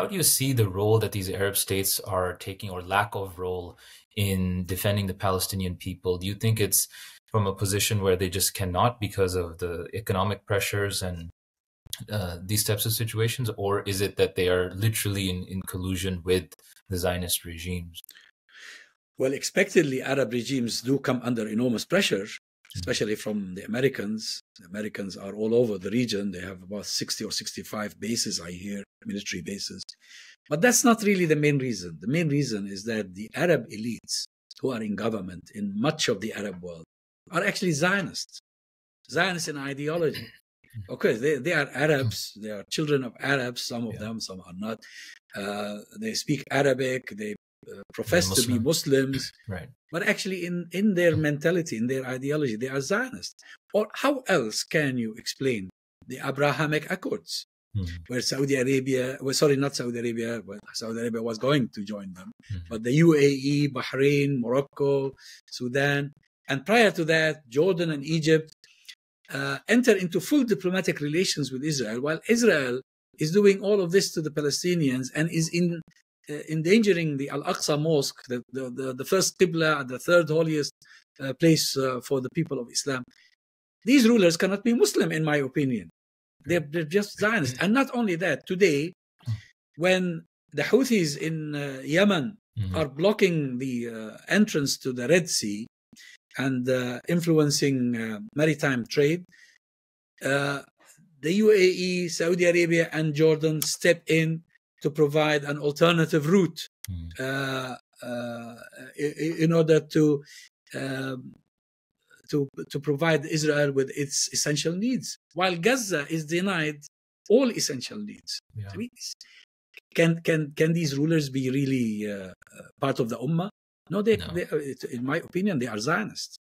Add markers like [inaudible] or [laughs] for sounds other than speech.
how do you see the role that these Arab states are taking, or lack of role, in defending the Palestinian people? Do you think it's from a position where they just cannot because of the economic pressures and uh, these types of situations, or is it that they are literally in, in collusion with the Zionist regimes? Well, expectedly, Arab regimes do come under enormous pressure. Especially from the Americans. The Americans are all over the region. They have about 60 or 65 bases, I hear, military bases. But that's not really the main reason. The main reason is that the Arab elites who are in government in much of the Arab world are actually Zionists, Zionists in ideology. [coughs] Okay, they, they are Arabs, they are children of Arabs, some of yeah. them, some are not. Uh, they speak Arabic, they uh, profess to be Muslims, [laughs] right? But actually, in in their mentality, in their ideology, they are Zionists. Or how else can you explain the Abrahamic Accords, mm-hmm. where Saudi Arabia, well, sorry, not Saudi Arabia, but Saudi Arabia was going to join them, mm-hmm. but the UAE, Bahrain, Morocco, Sudan, and prior to that, Jordan and Egypt uh, enter into full diplomatic relations with Israel, while Israel is doing all of this to the Palestinians and is in endangering the Al Aqsa Mosque, the, the, the, the first Qibla, the third holiest uh, place uh, for the people of Islam. These rulers cannot be Muslim, in my opinion. They're, they're just Zionists. And not only that, today, when the Houthis in uh, Yemen mm-hmm. are blocking the uh, entrance to the Red Sea and uh, influencing maritime trade, the UAE, Saudi Arabia, and Jordan step in to provide an alternative route mm. uh, uh, in order to um, to to provide Israel with its essential needs, while Gaza is denied all essential needs. Yeah. I mean, can can can these rulers be really uh, part of the ummah? No, they, no. they, in my opinion, they are Zionists.